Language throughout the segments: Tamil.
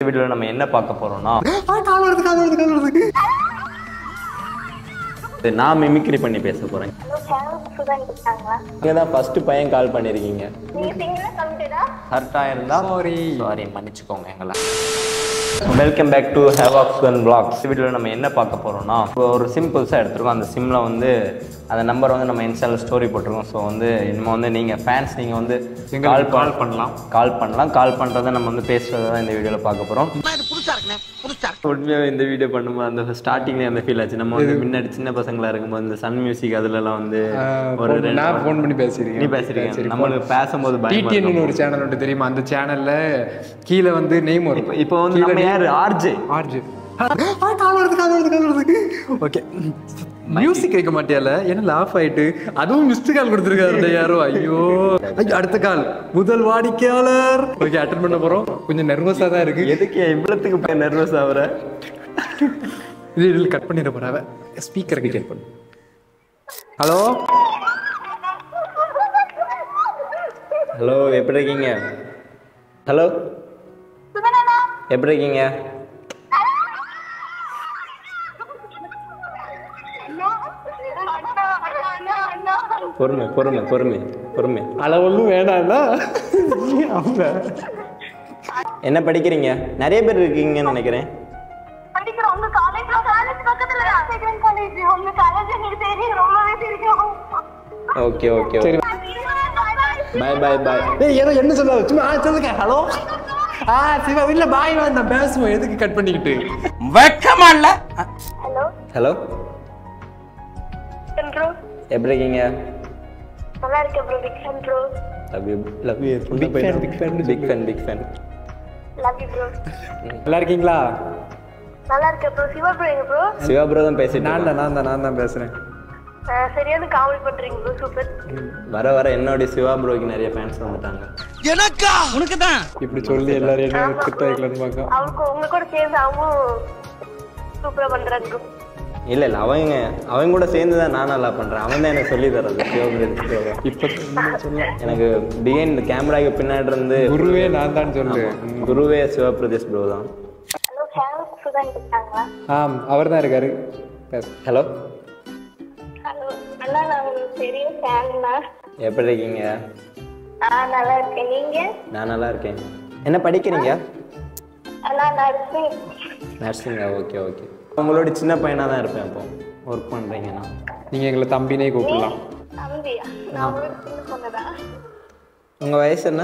வீடியோவில் நம்ம என்ன பார்க்க போறோம்னா நான் மிமிக்ரி பண்ணி பேச போறேன். நீங்க தான் ஃபர்ஸ்ட் பையன் கால் பண்ணிருக்கீங்க. நீங்க சிங்கிளா கமிட்டடா கரெக்டா இருந்தா Sorry. சாரி மன்னிச்சுக்கோங்க எங்களை. Welcome back to havocs and blocks வீடியோவில் நம்ம என்ன பார்க்க போறோம்னா இப்போ ஒரு சிம் புதுசாக எடுத்திருக்கோம். அந்த சிம்மில் வந்து அந்த நம்பர் வந்து நம்ம இன்ஸ்டாவில் ஸ்டோரி போட்டிருக்கோம். ஸோ வந்து இனிமேல் வந்து நீங்கள் ஃபேன்ஸ் நீங்கள் வந்து எங்களுக்கு call பண்ணலாம். கால் பண்ணலாம். கால் பண்ணுறதை நம்ம வந்து பேசுகிறத தான் இந்த வீடியோவில் பார்க்க போகிறோம் உண்மையாக இந்த வீடியோ பண்ணும்போது அந்த ஸ்டார்டிங்லேயே அந்த ஃபீல் ஆச்சு. நம்ம வந்து முன்னாடி சின்ன பசங்களா இருக்கும்போது இந்த சன் மியூசிக் அதுலலாம் வந்து ஒரு ரெண்டு நான் ஃபோன் பண்ணி பேசியிருக்கேன். நீ பேசுறீங்க நம்மளுக்கு பேசும்போது. டிடிஎன் ஒரு சேனல் உண்டு தெரியுமா? அந்த சேனல்ல கீழே வந்து நேம் வரும். இப்போ வந்து நம்ம யாரு? ஆர்ஜே ஆர்ஜி ஓகே மியூசிக் கேட்க மாட்டியால? என்ன லாஃப் ஆயிட்டு? அதுவும் மிஸ்டு கால் கொடுத்துருக்காரு யாரோ? ஐயோ. ஐயோ, அடுத்த கால் முதல் வாடிக்கையாளர். ஓகே அட்டன் பண்ண போறோம். கொஞ்சம் நர்வஸா தான் இருக்கு. எதுக்கு இவ்வளத்துக்கு போய் நர்வஸ் ஆகுற இது இதில் கட் பண்ணிட போறாவ. ஸ்பீக்கருக்கு கேட் பண்ணு. ஹலோ ஹலோ எப்படி இருக்கீங்க? ஹலோ எப்படி இருக்கீங்க? பொறுமை பொறுமை பொறுமை பொறுமை. அளவொன்னும் வேணாம்ல அவங்க. என்ன படிக்கிறீங்க? நிறைய பேர் இருக்கீங்கன்னு நினைக்கிறேன். ஓகே ஓகே சரி. பாய் பாய் பாய் ஏய் ஏதோ என்ன சொல்ல சும்மா ஆ, சொல்லுங்க. ஹலோ? ஆ சிவா இல்ல பாய் நான் பேசுவோம் எதுக்கு கட் பண்ணிக்கிட்டு? ஹலோ? ஹலோ ப்ரோ எப்படி இருக்கீங்க? நல்லா இருக்கேன் bro big fan bro love you love you Big fan, big fan னு big fan big fan love you bro நல்லா இருக்கீங்களா? நல்லா இருக்கேன் ப்ரோ சிவா ப்ரோ எங்க ப்ரோ சிவா ப்ரோ தான் பேசிட்டு நான். தான் நான் தான் நான் தான் பேசுறேன். சரியான காமெடி பண்றீங்க ப்ரோ சூப்பர் வர வர என்னோட சிவா ப்ரோக்கு நிறைய ஃபேன்ஸ் வந்துட்டாங்க. இப்படி சொல்லி எல்லாரும் என்ன திட்ட வைக்கலாம்னு பார்க்க அவருக்கு உங்க கூட சேர்ந்து அவங்களும் சூப்பரா பண்றாங்க இல்ல இல்ல அவங்க அவங்க கூட சேர்ந்து தான் நான் நல்லா பண்றேன். அவன் தான் எனக்கு சொல்லி தரது சிவா இப்ப எனக்கு பிகைன் இந்த கேமராக்கு பின்னாடி இருந்து குருவே நான் தான் சொல்லு குருவே சிவபிரதேஷ் ப்ரோ தான். ஆம் அவர் தான் இருக்காரு. ஹலோ எப்படி இருக்கீங்க? ஆ நல்லா இருக்கேன். நீங்க? நான் நல்லா இருக்கேன். என்ன படிக்கிறீங்க? நர்சிங். நர்சிங்கா? Okay okay. உங்களோட சின்ன பையனாக தான் இருப்பேன் இப்போ. ஒர்க் பண்ணுறீங்கன்னா நீங்க எங்களை தம்பினே கூப்பிடலாம். உங்கள் வயசு என்ன?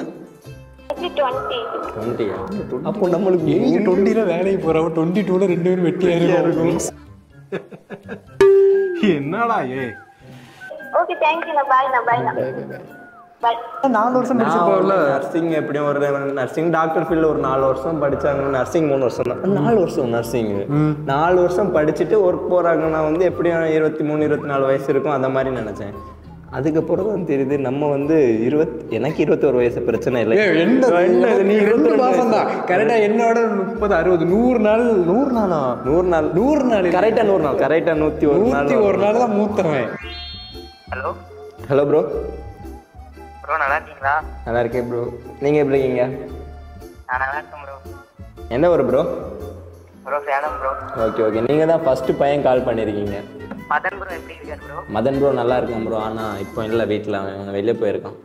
அப்போ நம்மளுக்கு ஏஜ் டுவெண்ட்டில வேலைக்கு போறவங்க டுவெண்ட்டி டூல ரெண்டு பேரும் வெட்டியா இருக்கும். என்னடா ஏ ஓகே பாய்ண்ணா பாய்ண்ணா பாய் நாலு வருஷம் நர்சிங் எப்படியும் ஒரு நர்சிங் டாக்டர் ஃபீல்டில் ஒரு நாலு வருஷம் படிச்சாங்க நர்சிங் மூணு வருஷம் தான். நாலு வருஷம் நர்சிங் நாலு வருஷம் படிச்சுட்டு ஒர்க் போகிறாங்கன்னா வந்து எப்படியும் இருபத்தி மூணு இருபத்தி நாலு வயசு இருக்கும் அந்த மாதிரி நினச்சேன். அதுக்கப்புறம் தான் தெரியுது நம்ம வந்து இருபத் எனக்கு இருபத்தோரு வயசு பிரச்சனை இல்லை. என்ன? நீ ரெண்டு மாசம் தான். கரெக்டா என்னோட முப்பது அறுபது நூறு நாள் நூறு நாளா? நூறு நாள். நூறு நாள் இல்ல. கரெக்டாக நூறு நாள். கரெக்டாக நூற்றி ஒரு நாள். நூத்தி ஒரு நாள் தான் மூத்தவன். ஹலோ ஹலோ ப்ரோ ப்ரோ நல்லா இருக்கீங்களா நல்லா இருக்கேன் ப்ரோ நீங்கள் எப்படி இருக்கீங்க? நான் நல்லா இருக்கேன் ப்ரோ என்ன ஒரு bro bro Salem bro okay okay நீங்கள் தான் ஃபஸ்ட்டு பையன் கால் பண்ணியிருக்கீங்க மதன் ப்ரோ எப்படி இருக்காரு ப்ரோ மதன் ப்ரோ நல்லா இருக்கான் ப்ரோ ஆனால் இப்போ இல்லை வீட்டில் அவன் வெளியே போயிருக்கான்.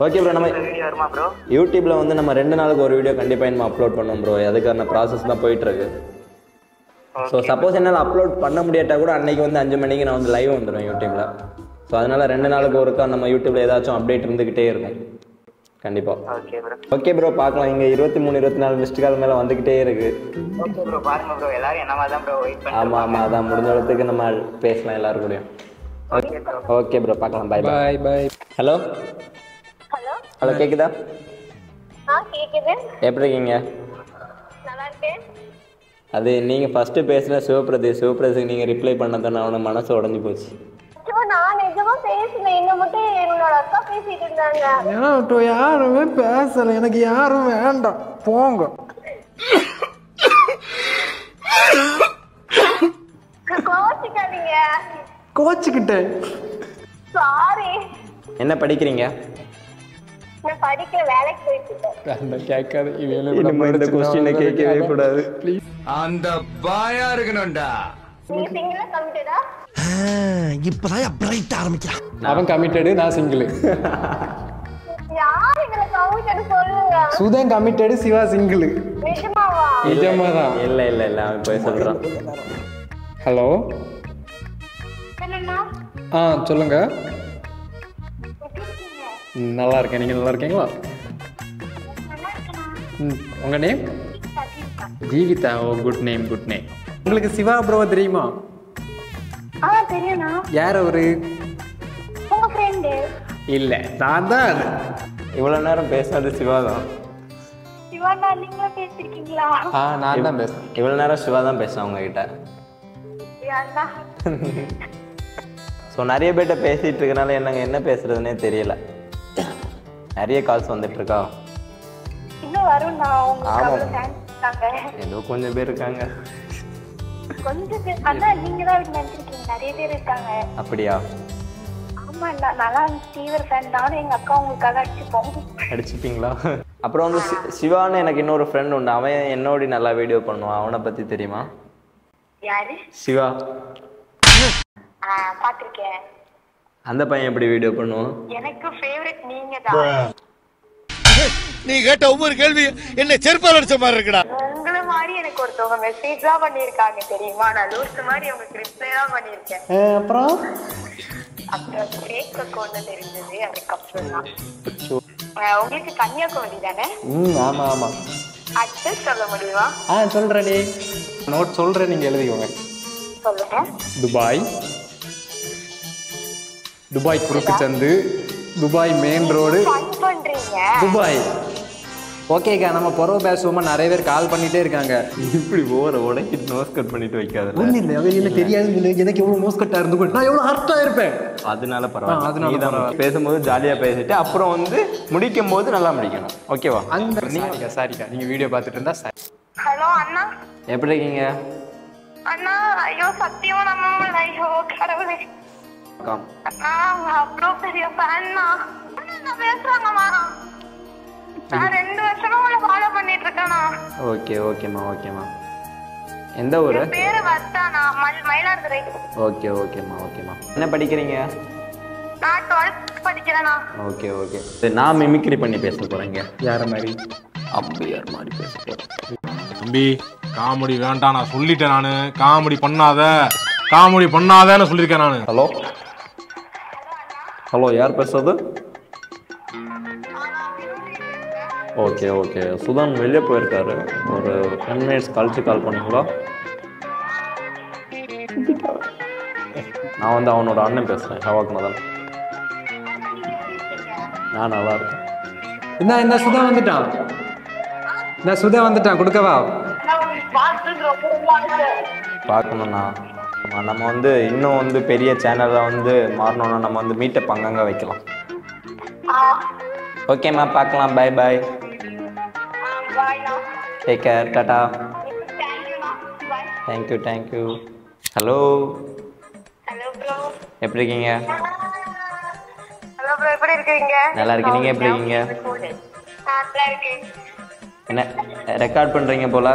ஓகே ப்ரோ நம்ம வீடியோ வருமா ப்ரோ யூடியூப்ல வந்து நம்ம ரெண்டு நாளுக்கு ஒரு வீடியோ கண்டிப்பாக நம்ம அப்லோட் பண்ணுவோம் ப்ரோ அதுக்கான ப்ராசஸ் தான் போயிட்டு இருக்கு ஸோ சப்போஸ் என்னால் அப்லோட் பண்ண முடியாட்டா கூட அன்னைக்கு வந்து அஞ்சு மணிக்கு நான் வந்து லைவ் வந்துடுவேன் யூடியூப்ல ஸோ அதனால ரெண்டு நாளுக்கு ஒருக்கா நம்ம யூடியூப்ல ஏதாச்சும் அப்டேட் இருந்துக்கிட்டே இருக்கும். கண்டிப்பாக ஓகே ப்ரோ பார்க்கலாம். இங்கே இருபத்தி மூணு இருபத்தி நாலு மிஸ்டு கால் மேலே வந்துக்கிட்டே இருக்கு. ஓகே ப்ரோ பாருங்க ப்ரோ எல்லாரும் என்ன மாதிரி தான் ப்ரோ வெயிட் பண்ணி ஆமாம் ஆமாம் அதான். முடிஞ்ச அளவுக்கு நம்ம பேசலாம் எல்லாரும் கூடயும் ஓகே ப்ரோ ஓகே ப்ரோ பார்க்கலாம் bye bye bye hello hello hello கேக்குதா? ஆ கேக்குது. எப்படி இருக்கீங்க? நல்லா இருக்கேன் அது நீங்கள் ஃபஸ்ட்டு பேசுகிற சிவபிரதேஷ் சிவபிரதேஷுக்கு நீங்கள் ரிப்ளை பண்ணதானே அவனை மனசு உடஞ்சி போச்சு. நான் நிஜமா பேசினேன். என்ன மட்டும் என்னோட அக்கா பேசிட்டு இருந்தாங்க. ஏன்னா இப்போ யாருமே பேசல. எனக்கு யாரும் வேண்டாம். போங்க. கோச்சிக்காதீங்க கோச்சுக்கிட்டேன் சாரி என்ன படிக்கிறீங்க? நான் படிக்க வேலைக்கு போயிட்டு இருக்கேன் அந்த கேட்காது இனிமே இந்த கொஸ்டினை கேட்கவே கூடாது. அந்த பாயா இருக்கணும்டா. நீ சிங்கிளா கமிட்டடா இப்பதான் பிரைட் ஆரம்பிக்கிறான் அவன் கமிட்டடு நான் single Sudhan committed Siva single நிஜமா தான் இல்ல இல்ல இல்ல அவன் போய் சொல்றான். ஹலோ? ஆ சொல்லுங்க. நல்லா இருக்கேன். நீங்க நல்லா இருக்கீங்களா? உங்க name. Jeevitha oh good name good name உங்களுக்கு சிவா ப்ரோவை தெரியுமா? ஆ தெரியும்ண்ணா. யார் அவரு? உங்க ஃப்ரெண்டு இல்ல நான் தான் அது. இவ்வளவு நேரம் பேசாது சிவா தான். சிவாண்ணா நீங்களா பேசிருக்கீங்களா? ஆ நான் தான் பேசுறேன் இவ்வளவு நேரம் சிவா தான் பேசுவான் உங்ககிட்ட. ஸோ நிறைய பேர்கிட்ட பேசிட்டு இருக்கனால என்னங்க என்ன பேசுறதுனே தெரியல. நிறைய கால்ஸ் வந்துட்டு இருக்கா இன்னும் வரும்ண்ணா உங்களுக்கு ஆமா. அவ்வளவு ஃபேன்ஸ் இருக்காங்க ஏதோ கொஞ்சம் பேர் இருக்காங்க. கொஞ்சம் பேர் அதான் நீங்க தான் நினைச்சிருக்கீங்க. நிறைய பேர் இருக்காங்க. அப்படியா? ஆமா நல்லா தீவிர ஃபேன் நானும் எங்க அக்கா உங்களுக்காக அடிச்சுப்போம். அடிச்சுப்பீங்களா? அப்புறம் வந்து சிவான்னு எனக்கு இன்னொரு ஃப்ரெண்ட் உண்டு. அவன் என்னோட நல்லா வீடியோ பண்ணுவான். அவனை பத்தி தெரியுமா? யாரு? சிவா. ஆ பாத்திருக்கேன். அந்த பையன் எப்படி வீடியோ பண்ணுவான்? எனக்கு ஃபேவரட் நீங்க தான் நீ கேட்ட ஒவ்வொரு கேள்வி என்ன செருப்பால் அடிச்ச மாதிரி இருக்குடா. எனக்கு ஒருத்தவங்க மெசேஜ் தான் பண்ணியிருக்காங்க தெரியுமா? நான் லூஸ் மாதிரி உங்களுக்கு ரிப்ளை தான் பண்ணியிருக்கேன் அப்புறம்? அப்புறம் ஃபேக் அக்கௌண்ட் தெரிஞ்சது அதுக்கப்புறம் தான். உங்களுக்கு கன்னியாகுமரி தானே? ம் ஆமா ஆமா. அட்ரஸ் சொல்ல முடியுமா? ஆ சொல்றேனே. நோட் சொல்றேன் நீங்க எழுதிக்கோங்க. சொல்லுங்க. துபாய். துபாய் குறுக்கு சந்து. துபாய் மெயின் ரோடு பண்றீங்க துபாய். ஓகேக்கா நம்ம புறவு பேசுவோமா நிறைய பேர் கால் பண்ணிட்டே இருக்காங்க. இப்படி ஓர உடக்கி நோஸ் கட் பண்ணிட்டு வைக்காதுல்ல ஒன்றும் இல்லை என்ன தெரியாதுன்னு சொல்லி. எனக்கு எவ்வளோ மோஸ் கட்டாக இருந்து நான் எவ்வளோ ஹர்ட்டாக இருப்பேன். அதனால பரவாயில்ல. அதனால பரவாயில்ல. பேசும்போது ஜாலியா பேசிட்டு அப்புறம் வந்து முடிக்கும் போது நல்லா முடிக்கணும். ஓகேவா அந்த சாரிக்கா சாரிக்கா நீங்கள் வீடியோ பார்த்துட்டு இருந்தா சாரி. ஹலோ அண்ணா. எப்படி இருக்கீங்க? அண்ணா ஐயோ சத்தியமா முடியல ஐயோ கடவுளே. அவ்வளோ பெரிய ஃபேன்னா நான் பேசுறாங்கம்மா நான் ரெண்டு வருஷமா உங்களை ஃபாலோ பண்ணிட்டு இருக்கேண்ணா ஓகே ஓகேம்மா ஓகேம்மா. எந்த ஊர்? பேரு வர்த்தானா மயிலாடுதுறை. ஓகே ஓகேம்மா ஓகேம்மா. என்ன படிக்கிறீங்க? நான் டுவெல்த் படிக்கிறேண்ணா ஓகே ஓகே. சரி நான் மிமிக்ரி பண்ணி பேச போகிறேங்க யார மாதிரி? அப்படியார் மாதிரி பேச போகிறேன் தம்பி காமெடி வேண்டாம் நான் சொல்லிட்டேன் நானு. காமெடி பண்ணாத. காமெடி பண்ணாதன்னு சொல்லியிருக்கேன் நானு. ஹலோ? ஹலோ யார் பேசுறது? Okay okay. சுதான் வெளியே போயிருக்காரு. ஒரு டென் மினிட்ஸ் கழிச்சு கால் பண்ணீங்களா? நான் வந்து அவனோட அண்ணன் பேசுகிறேன் ஹவாக் மதன். நான் நல்லா இருக்கேன். என்ன என்ன சுதா வந்துட்டான். என்ன சுதா வந்துட்டான். கொடுக்கவா? ஆமா, நம்ம வந்து இன்னும் வந்து பெரிய சேனலில் வந்து மாறணும்னா நம்ம வந்து மீட்டப் அங்கங்கே வைக்கலாம். ஓகேம்மா பார்க்கலாம். பை பாய் பாய்ண்ணா take care Tata thank you thank you hello எப்படி இருக்கீங்க? ஹலோ ப்ரோ எப்படி இருக்கீங்க? நல்லா இருக்கேன். நீங்க எப்படி இருக்கீங்க? நான் நல்லா இருக்கேன். என்ன ரெக்கார்ட் பண்ணுறீங்க போல.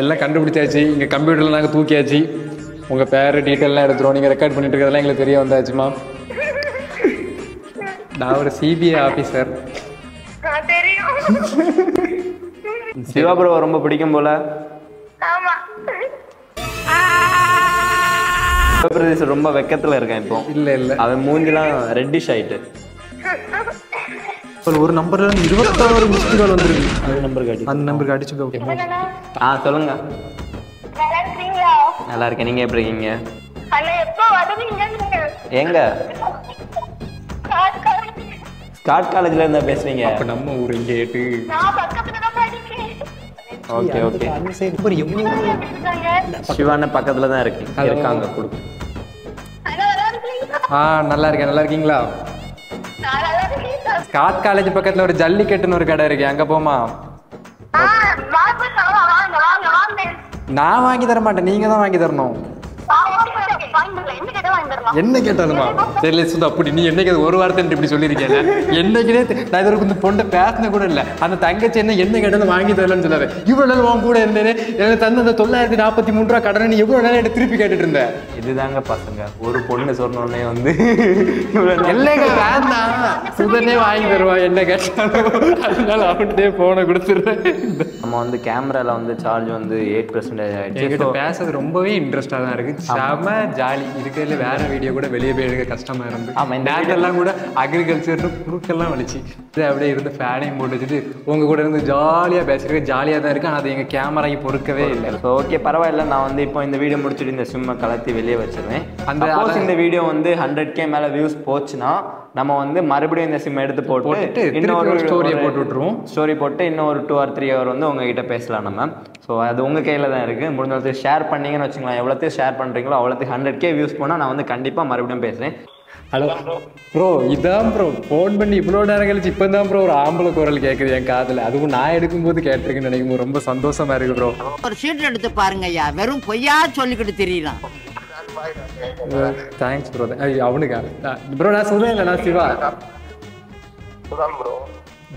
எல்லாம் கண்டுபிடிச்சாச்சு. இங்கே கம்ப்யூட்டரில் நாங்கள் தூக்கியாச்சு. உங்கள் பேர் டீட்டெயிலாம் எடுத்துருவோம். நீங்கள் ரெக்கார்ட் பண்ணிட்டு இருக்கிறதெல்லாம் எங்களுக்கு தெரிய வந்தாச்சுமா நான் ஒரு சிபிஐ ஆஃபீஸர் தெரியும். சிவா ப்ரோ ரொம்ப பிடிக்கும் போல. ஆமா. சிவபிரதேஷ் ரொம்ப வெக்கத்தில் இருக்கேன் இப்போ. இல்லை இல்லை. அவன் மூஞ்சிலாம் ரெட்டிஷ் ஆயிட்டு. ஒரு ஒரு நம்பரில் இருபத்தாறு மிஸ்டு கால் வந்துருக்கு. அந்த நம்பர் காட்டி அந்த நம்பருக்கு அடிச்சுக்க ஓகே ஆ சொல்லுங்க. நல்லா இருக்கேன். நீங்கள் எப்படி இருக்கீங்க? நீங்க? எங்க. ஸ்காட் காலேஜ்ல இருந்தா பேசுறீங்க இப்போ நம்ம ஊர் இங்கே ஓகே ஓகே அப்புறம் எவ்வளோ சிவான பக்கத்துல. தான் இருக்கு. இருக்காங்க கொடுக்கு ஆ நல்லா இருக்கேன். நல்லா இருக்கீங்களா? ஸ்காட் காலேஜ் பக்கத்தில் ஒரு ஜல்லிக்கட்டுன்னு ஒரு கடை இருக்கு. அங்கே போமா? ஆ வாங்க வாங்க வாங்க வாங்க நான் வாங்கி தர மாட்டேன். நீங்கள் தான் வாங்கி தரணும். என்ன கேட்டா வந்துடலாம் என்ன கேட்டாலுமா? சரி சுதா அப்படி நீ என்னைக்கு ஒரு வாரத்தை இப்படி சொல்லியிருக்கேன். என்னைக்குனே நான் இது இந்த பொண்ணை பேசின கூட இல்லை. அந்த தங்கச்சி என்ன என்ன கேட்டாலும் வாங்கி தரலன்னு சொல்லாவே. இவ்வளவு நாள் உன் கூட இருந்தேனே எனக்கு தந்த அந்த தொள்ளாயிரத்தி நாற்பத்தி மூணு ரூபா கடனை நீ எவ்வளவு நேரம் எடுத்து திருப்பி கேட்டுட்டு இருந்த? இதுதாங்க பசங்க. ஒரு பொண்ணு சொன்னோடனே வந்து இல்லைங்க வேண்டாம். சுதனே வாங்கி தருவா என்ன கேட்டாலும். அதனால அவன்கிட்டே போனை கொடுத்துடுறேன். நம்ம வந்து கேமரால வந்து சார்ஜ் வந்து எயிட் பர்சன்டேஜ் So, பேசுறது ரொம்பவே இன்ட்ரெஸ்டா தான் இருக்கு. செம ஜாலி இருக்கிறதுல வேற வீடியோ கூட வெளியே போய் எடுக்க கஷ்டமா இருந்து. ஆமா, இந்த நேரத்தெல்லாம் கூட அக்ரிகல்ச்சர் குறுக்கெல்லாம் வலிச்சு. இது அப்படியே இருந்து ஃபேனையும் போட்டு வச்சுட்டு உங்க கூட இருந்து ஜாலியா பேசிருக்கேன் ஜாலியா தான் இருக்கு. ஆனா அது எங்க கேமராக்கு பொறுக்கவே இல்லை. ஓகே பரவாயில்ல. நான் வந்து இப்போ இந்த வீடியோ முடிச்சுட்டு இந்த சிம்மை கலத்தி வெளியே வச்சிருவேன். அந்த- இந்த வீடியோ வந்து ஹண்ட்ரட் கே மேலே வியூஸ் போச்சுன்னா நம்ம வந்து மறுபடியும் இந்த சிம் எடுத்து போட்டு திருப்பி ஒரு story ய போட்டு விட்டுருவோம். ஸ்டோரி போட்டு இன்னும் ஒரு டூ ஆர் த்ரீ ஹவர் வந்து உங்ககிட்ட பேசலாம் நம்ம. ஸோ அது உங்கள் கையில் தான் இருக்குது முடிஞ்ச ஷேர் பண்ணீங்கன்னு வச்சுக்கலாம் எவ்வளோத்தையும் ஷேர் பண்ணுறீங்களோ அவ்வளோத்துக்கு ஹண்ட்ரட் கே வியூஸ் போனால் நான் வந்து கண்டிப்பாக மறுபடியும் பேசுகிறேன் ஹலோ ப்ரோ இதான் ப்ரோ ஃபோன் பண்ணி இவ்வளோ நேரம் கழிச்சு இப்போ தான் ப்ரோ ஒரு ஆம்பளை குரல் கேட்குது என் காதில். அதுவும் நான் எடுக்கும்போது கேட்டிருக்கேன்னு நினைக்கும் ரொம்ப சந்தோஷமா இருக்கு ப்ரோ ஒரு சீட் எடுத்து பாருங்க ஐயா வெறும் பொய்யா சொல்லிக்கிட்டு தெரியலாம் தேங்க்ஸ் ப்ரோ அவனுக்கா? ப்ரோ நான் சுதன் இல்லை நான் சிவா?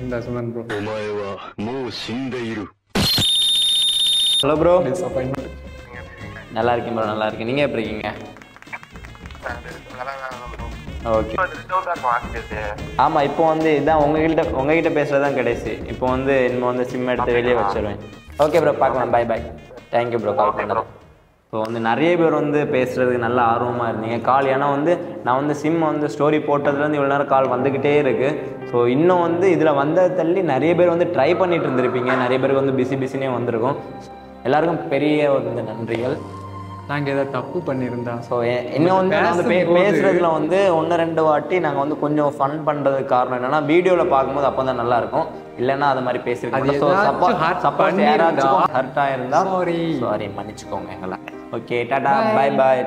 இந்த சுதன் ப்ரோ ஹலோ ப்ரோ நல்லா இருக்கேன் ப்ரோ நல்லா இருக்கேன். நீங்கள் எப்படி இருக்கீங்க? ஓகே ஆமாம் இப்போ வந்து இதான் உங்ககிட்ட உங்ககிட்ட பேசுறது தான் கடைசி. இப்போ வந்து இன்னும் வந்து சிம் எடுத்து வெளியே வச்சிருவேன். ஓகே ப்ரோ பார்க்கலாம். Bye bye thank you bro call பண்ணது இப்போ வந்து நிறைய பேர் வந்து பேசுறதுக்கு நல்ல ஆர்வமாக இருந்தீங்க. கால் ஏன்னா வந்து நான் வந்து சிம் வந்து ஸ்டோரி போட்டதுலேருந்து இவ்வளோ நேரம் கால் வந்துக்கிட்டே இருக்கு. ஸோ இன்னும் வந்து இதில் வந்ததை தள்ளி நிறைய பேர் வந்து ட்ரை பண்ணிட்டு இருந்திருப்பீங்க. நிறைய பேருக்கு வந்து பிஸி பிஸினே வந்திருக்கும். எல்லாருக்கும் பெரிய வந்து நன்றிகள். நாங்கள் ஏதாவது தப்பு பண்ணியிருந்தா. ஸோ இன்னும் வந்து நான் வந்து பே- பேசும்போது- பேசுறதுல வந்து ஒன்று ரெண்டு வாட்டி நாங்கள் வந்து கொஞ்சம் ஃபன் பண்ணுறதுக்கு காரணம் என்னன்னா வீடியோவில் பார்க்கும்போது அப்போ தான் நல்லா இருக்கும் இல்லைன்னா அது மாதிரி பேசியிருக்கோம் ஸோ சப்போஸ் யாராச்சும் ஹர்ட் ஆயிருந்தா Sorry. சாரி மன்னிச்சுக்கோங்க எங்களை. Okay tata bye bye